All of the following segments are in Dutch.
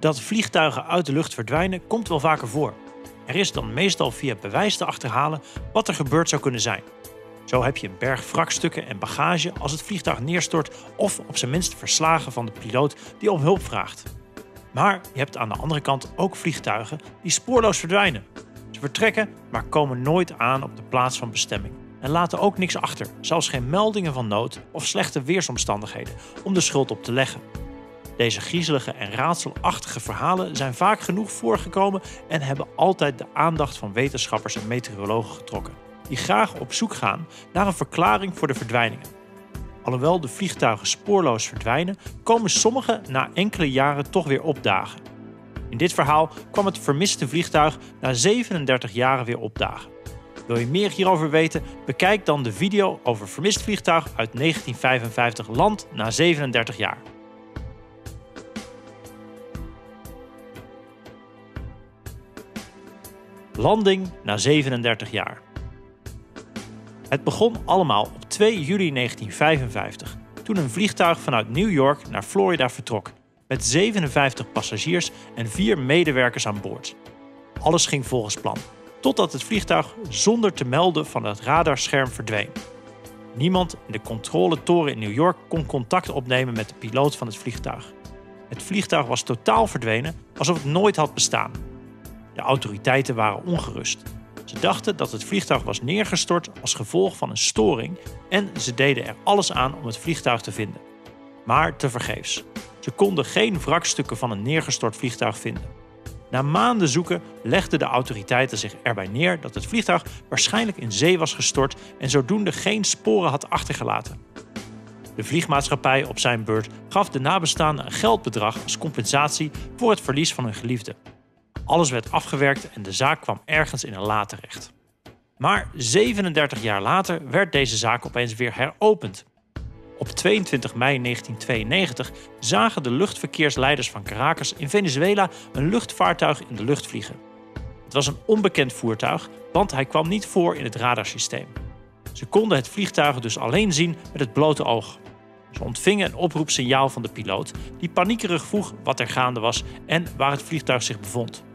Dat vliegtuigen uit de lucht verdwijnen komt wel vaker voor. Er is dan meestal via bewijs te achterhalen wat er gebeurd zou kunnen zijn. Zo heb je een berg wrakstukken en bagage als het vliegtuig neerstort of op zijn minst verslagen van de piloot die om hulp vraagt. Maar je hebt aan de andere kant ook vliegtuigen die spoorloos verdwijnen. Ze vertrekken, maar komen nooit aan op de plaats van bestemming. En laten ook niks achter, zelfs geen meldingen van nood of slechte weersomstandigheden om de schuld op te leggen. Deze griezelige en raadselachtige verhalen zijn vaak genoeg voorgekomen en hebben altijd de aandacht van wetenschappers en meteorologen getrokken, die graag op zoek gaan naar een verklaring voor de verdwijningen. Alhoewel de vliegtuigen spoorloos verdwijnen, komen sommige na enkele jaren toch weer opdagen. In dit verhaal kwam het vermiste vliegtuig na 37 jaren weer opdagen. Wil je meer hierover weten? Bekijk dan de video over vermist vliegtuig uit 1955 Land na 37 jaar. Landing na 37 jaar. Het begon allemaal op 2 juli 1955, toen een vliegtuig vanuit New York naar Florida vertrok, met 57 passagiers en 4 medewerkers aan boord. Alles ging volgens plan, totdat het vliegtuig zonder te melden van het radarscherm verdween. Niemand in de controletoren in New York kon contact opnemen met de piloot van het vliegtuig. Het vliegtuig was totaal verdwenen, alsof het nooit had bestaan. De autoriteiten waren ongerust. Ze dachten dat het vliegtuig was neergestort als gevolg van een storing en ze deden er alles aan om het vliegtuig te vinden. Maar tevergeefs. Ze konden geen wrakstukken van een neergestort vliegtuig vinden. Na maanden zoeken legden de autoriteiten zich erbij neer dat het vliegtuig waarschijnlijk in zee was gestort en zodoende geen sporen had achtergelaten. De vliegmaatschappij op zijn beurt gaf de nabestaanden een geldbedrag als compensatie voor het verlies van hun geliefde. Alles werd afgewerkt en de zaak kwam ergens in een la terecht. Maar 37 jaar later werd deze zaak opeens weer heropend. Op 22 mei 1992 zagen de luchtverkeersleiders van Caracas in Venezuela een luchtvaartuig in de lucht vliegen. Het was een onbekend voertuig, want hij kwam niet voor in het radarsysteem. Ze konden het vliegtuig dus alleen zien met het blote oog. Ze ontvingen een oproepsignaal van de piloot, die paniekerig vroeg wat er gaande was en waar het vliegtuig zich bevond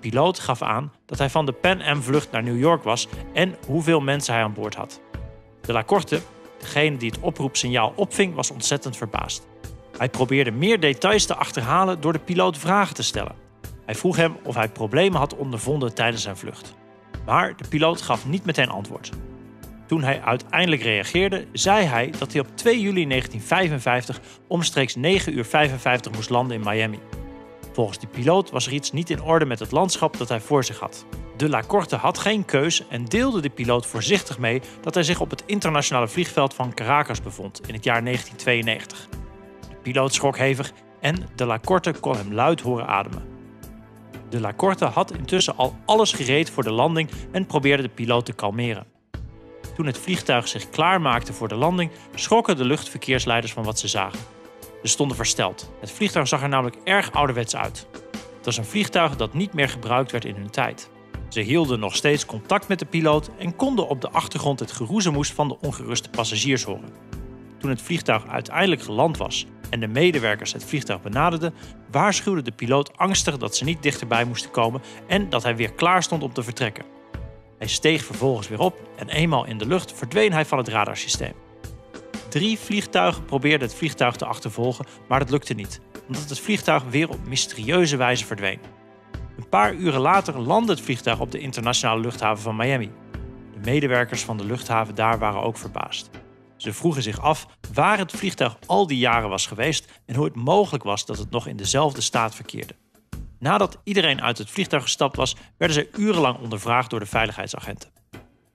piloot gaf aan dat hij van de Pan Am-vlucht naar New York was en hoeveel mensen hij aan boord had. De La Corte, degene die het oproepsignaal opving, was ontzettend verbaasd. Hij probeerde meer details te achterhalen door de piloot vragen te stellen. Hij vroeg hem of hij problemen had ondervonden tijdens zijn vlucht. Maar de piloot gaf niet meteen antwoord. Toen hij uiteindelijk reageerde, zei hij dat hij op 2 juli 1955 omstreeks 9 uur 55 moest landen in Miami. Volgens de piloot was er iets niet in orde met het landschap dat hij voor zich had. De La Corte had geen keus en deelde de piloot voorzichtig mee dat hij zich op het internationale vliegveld van Caracas bevond in het jaar 1992. De piloot schrok hevig en de La Corte kon hem luid horen ademen. De La Corte had intussen al alles gereed voor de landing en probeerde de piloot te kalmeren. Toen het vliegtuig zich klaarmaakte voor de landing, schrokken de luchtverkeersleiders van wat ze zagen. Ze stonden versteld. Het vliegtuig zag er namelijk erg ouderwets uit. Het was een vliegtuig dat niet meer gebruikt werd in hun tijd. Ze hielden nog steeds contact met de piloot en konden op de achtergrond het geroezemoes van de ongeruste passagiers horen. Toen het vliegtuig uiteindelijk geland was en de medewerkers het vliegtuig benaderden, waarschuwde de piloot angstig dat ze niet dichterbij moesten komen en dat hij weer klaar stond om te vertrekken. Hij steeg vervolgens weer op en eenmaal in de lucht verdween hij van het radarsysteem. Drie vliegtuigen probeerden het vliegtuig te achtervolgen, maar dat lukte niet, omdat het vliegtuig weer op mysterieuze wijze verdween. Een paar uren later landde het vliegtuig op de internationale luchthaven van Miami. De medewerkers van de luchthaven daar waren ook verbaasd. Ze vroegen zich af waar het vliegtuig al die jaren was geweest en hoe het mogelijk was dat het nog in dezelfde staat verkeerde. Nadat iedereen uit het vliegtuig gestapt was, werden ze urenlang ondervraagd door de veiligheidsagenten.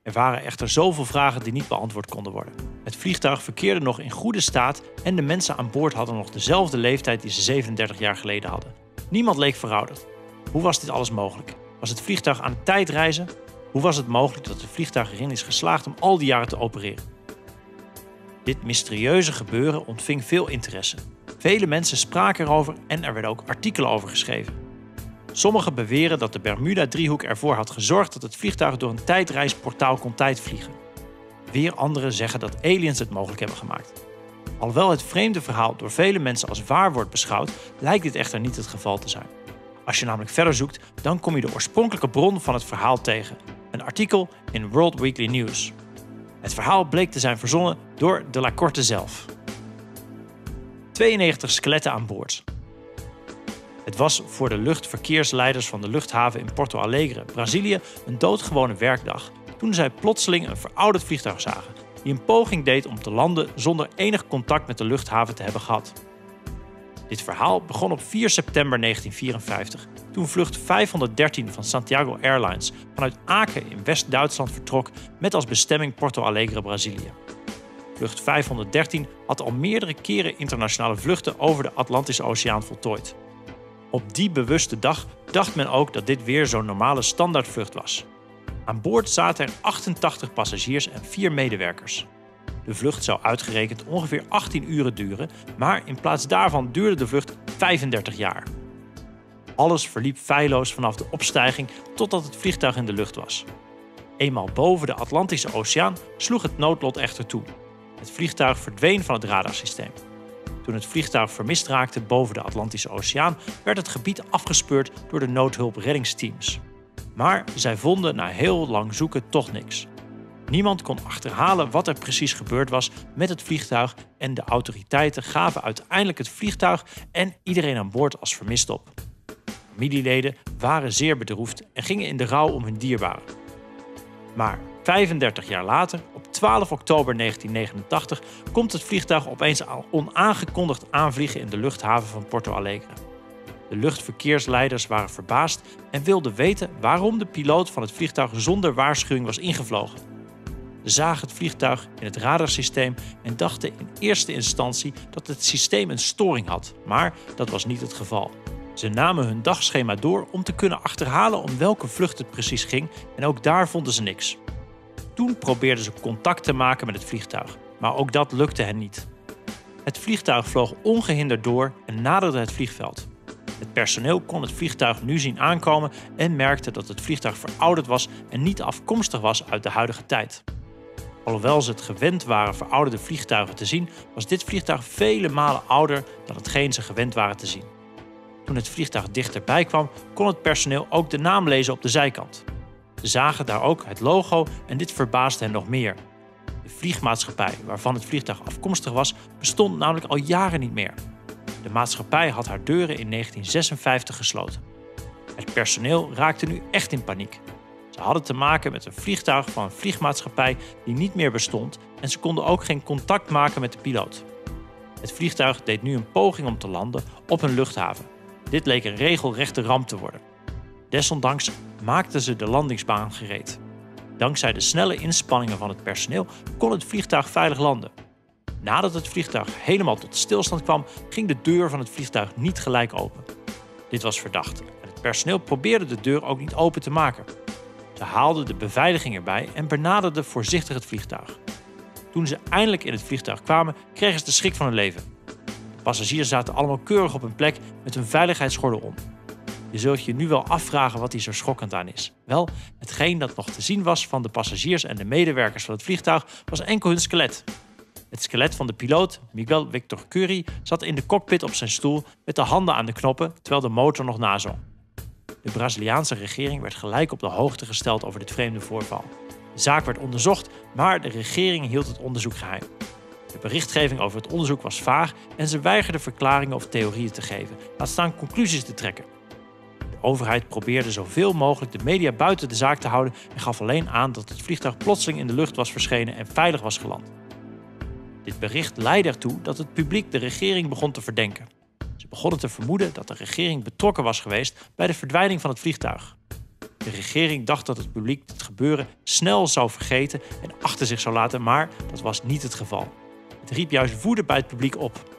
Er waren echter zoveel vragen die niet beantwoord konden worden. Het vliegtuig verkeerde nog in goede staat en de mensen aan boord hadden nog dezelfde leeftijd die ze 37 jaar geleden hadden. Niemand leek verouderd. Hoe was dit alles mogelijk? Was het vliegtuig aan tijd reizen? Hoe was het mogelijk dat het vliegtuig erin is geslaagd om al die jaren te opereren? Dit mysterieuze gebeuren ontving veel interesse. Vele mensen spraken erover en er werden ook artikelen over geschreven. Sommigen beweren dat de Bermuda-driehoek ervoor had gezorgd dat het vliegtuig door een tijdreisportaal kon tijdvliegen. Weer anderen zeggen dat aliens het mogelijk hebben gemaakt. Alhoewel het vreemde verhaal door vele mensen als waar wordt beschouwd, lijkt dit echter niet het geval te zijn. Als je namelijk verder zoekt, dan kom je de oorspronkelijke bron van het verhaal tegen: een artikel in World Weekly News. Het verhaal bleek te zijn verzonnen door de La Corte zelf. 92 skeletten aan boord. Het was voor de luchtverkeersleiders van de luchthaven in Porto Alegre, Brazilië, een doodgewone werkdag toen zij plotseling een verouderd vliegtuig zagen die een poging deed om te landen zonder enig contact met de luchthaven te hebben gehad. Dit verhaal begon op 4 september 1954, toen vlucht 513 van Santiago Airlines vanuit Aken in West-Duitsland vertrok met als bestemming Porto Alegre, Brazilië. Vlucht 513 had al meerdere keren internationale vluchten over de Atlantische Oceaan voltooid. Op die bewuste dag dacht men ook dat dit weer zo'n normale standaardvlucht was. Aan boord zaten er 88 passagiers en 4 medewerkers. De vlucht zou uitgerekend ongeveer 18 uren duren, maar in plaats daarvan duurde de vlucht 35 jaar. Alles verliep feilloos vanaf de opstijging totdat het vliegtuig in de lucht was. Eenmaal boven de Atlantische Oceaan sloeg het noodlot echter toe. Het vliegtuig verdween van het radarsysteem. Toen het vliegtuig vermist raakte boven de Atlantische Oceaan, werd het gebied afgespeurd door de noodhulp-reddingsteams. Maar zij vonden na heel lang zoeken toch niks. Niemand kon achterhalen wat er precies gebeurd was met het vliegtuig en de autoriteiten gaven uiteindelijk het vliegtuig en iedereen aan boord als vermist op. Familieleden waren zeer bedroefd en gingen in de rouw om hun dierbaren. Maar 35 jaar later, op 12 oktober 1989, komt het vliegtuig opeens al onaangekondigd aanvliegen in de luchthaven van Porto Alegre. De luchtverkeersleiders waren verbaasd en wilden weten waarom de piloot van het vliegtuig zonder waarschuwing was ingevlogen. Ze zagen het vliegtuig in het radarsysteem en dachten in eerste instantie dat het systeem een storing had, maar dat was niet het geval. Ze namen hun dagschema door om te kunnen achterhalen om welke vlucht het precies ging en ook daar vonden ze niks. Toen probeerden ze contact te maken met het vliegtuig, maar ook dat lukte hen niet. Het vliegtuig vloog ongehinderd door en naderde het vliegveld. Het personeel kon het vliegtuig nu zien aankomen en merkte dat het vliegtuig verouderd was en niet afkomstig was uit de huidige tijd. Alhoewel ze het gewend waren verouderde vliegtuigen te zien, was dit vliegtuig vele malen ouder dan hetgeen ze gewend waren te zien. Toen het vliegtuig dichterbij kwam, kon het personeel ook de naam lezen op de zijkant. Ze zagen daar ook het logo en dit verbaasde hen nog meer. De vliegmaatschappij waarvan het vliegtuig afkomstig was, bestond namelijk al jaren niet meer. De maatschappij had haar deuren in 1956 gesloten. Het personeel raakte nu echt in paniek. Ze hadden te maken met een vliegtuig van een vliegmaatschappij die niet meer bestond en ze konden ook geen contact maken met de piloot. Het vliegtuig deed nu een poging om te landen op een luchthaven. Dit leek een regelrechte ramp te worden. Desondanks maakten ze de landingsbaan gereed. Dankzij de snelle inspanningen van het personeel kon het vliegtuig veilig landen. Nadat het vliegtuig helemaal tot stilstand kwam, ging de deur van het vliegtuig niet gelijk open. Dit was verdacht en het personeel probeerde de deur ook niet open te maken. Ze haalden de beveiliging erbij en benaderden voorzichtig het vliegtuig. Toen ze eindelijk in het vliegtuig kwamen, kregen ze de schrik van hun leven. De passagiers zaten allemaal keurig op hun plek met hun veiligheidsgordel om. Je zult je nu wel afvragen wat hier zo schokkend aan is. Wel, hetgeen dat nog te zien was van de passagiers en de medewerkers van het vliegtuig was enkel hun skelet. Het skelet van de piloot, Miguel Victor Curie, zat in de cockpit op zijn stoel met de handen aan de knoppen terwijl de motor nog nazong. De Braziliaanse regering werd gelijk op de hoogte gesteld over dit vreemde voorval. De zaak werd onderzocht, maar de regering hield het onderzoek geheim. De berichtgeving over het onderzoek was vaag en ze weigerden verklaringen of theorieën te geven, laat staan conclusies te trekken. De overheid probeerde zoveel mogelijk de media buiten de zaak te houden en gaf alleen aan dat het vliegtuig plotseling in de lucht was verschenen en veilig was geland. Dit bericht leidde ertoe dat het publiek de regering begon te verdenken. Ze begonnen te vermoeden dat de regering betrokken was geweest bij de verdwijning van het vliegtuig. De regering dacht dat het publiek het gebeuren snel zou vergeten en achter zich zou laten, maar dat was niet het geval. Het riep juist woede bij het publiek op.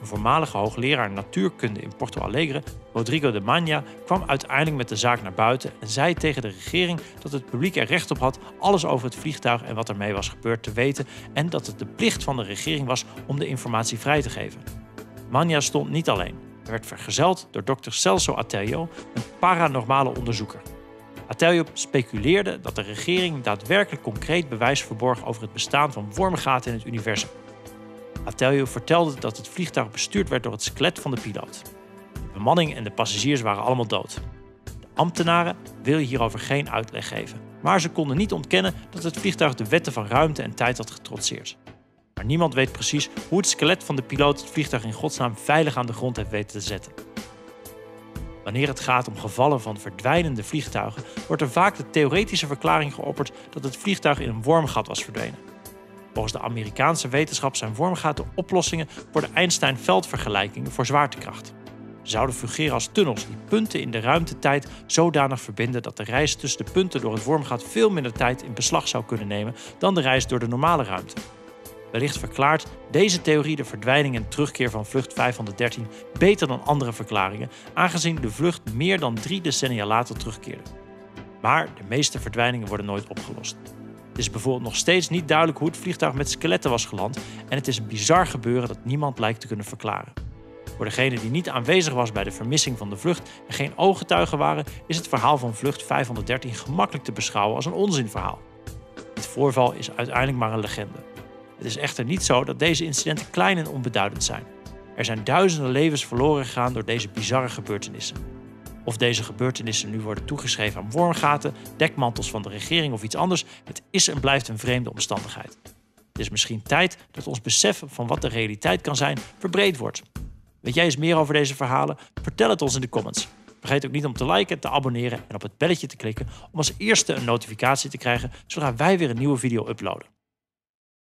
Een voormalige hoogleraar natuurkunde in Porto Alegre, Rodrigo de Manja, kwam uiteindelijk met de zaak naar buiten en zei tegen de regering dat het publiek er recht op had alles over het vliegtuig en wat ermee was gebeurd te weten en dat het de plicht van de regering was om de informatie vrij te geven. Manja stond niet alleen. Hij werd vergezeld door dokter Celso Atelio, een paranormale onderzoeker. Atelio speculeerde dat de regering daadwerkelijk concreet bewijs verborg over het bestaan van wormgaten in het universum. Atelio vertelde dat het vliegtuig bestuurd werd door het skelet van de piloot. De bemanning en de passagiers waren allemaal dood. De ambtenaren willen hierover geen uitleg geven, maar ze konden niet ontkennen dat het vliegtuig de wetten van ruimte en tijd had getrotseerd. Maar niemand weet precies hoe het skelet van de piloot het vliegtuig in godsnaam veilig aan de grond heeft weten te zetten. Wanneer het gaat om gevallen van verdwijnende vliegtuigen, wordt er vaak de theoretische verklaring geopperd dat het vliegtuig in een wormgat was verdwenen. Volgens de Amerikaanse wetenschap zijn wormgaten oplossingen voor de Einstein-veldvergelijkingen voor zwaartekracht. Ze zouden fungeren als tunnels die punten in de ruimtetijd zodanig verbinden dat de reis tussen de punten door het wormgat veel minder tijd in beslag zou kunnen nemen dan de reis door de normale ruimte. Wellicht verklaart deze theorie de verdwijning en terugkeer van vlucht 513 beter dan andere verklaringen, aangezien de vlucht meer dan drie decennia later terugkeerde. Maar de meeste verdwijningen worden nooit opgelost. Is bijvoorbeeld nog steeds niet duidelijk hoe het vliegtuig met skeletten was geland en het is een bizar gebeuren dat niemand lijkt te kunnen verklaren. Voor degene die niet aanwezig was bij de vermissing van de vlucht en geen ooggetuigen waren, is het verhaal van vlucht 513 gemakkelijk te beschouwen als een onzinverhaal. Het voorval is uiteindelijk maar een legende. Het is echter niet zo dat deze incidenten klein en onbeduidend zijn. Er zijn duizenden levens verloren gegaan door deze bizarre gebeurtenissen. Of deze gebeurtenissen nu worden toegeschreven aan wormgaten, dekmantels van de regering of iets anders, het is en blijft een vreemde omstandigheid. Het is misschien tijd dat ons besef van wat de realiteit kan zijn verbreed wordt. Weet jij eens meer over deze verhalen? Vertel het ons in de comments. Vergeet ook niet om te liken, te abonneren en op het belletje te klikken om als eerste een notificatie te krijgen zodra wij weer een nieuwe video uploaden.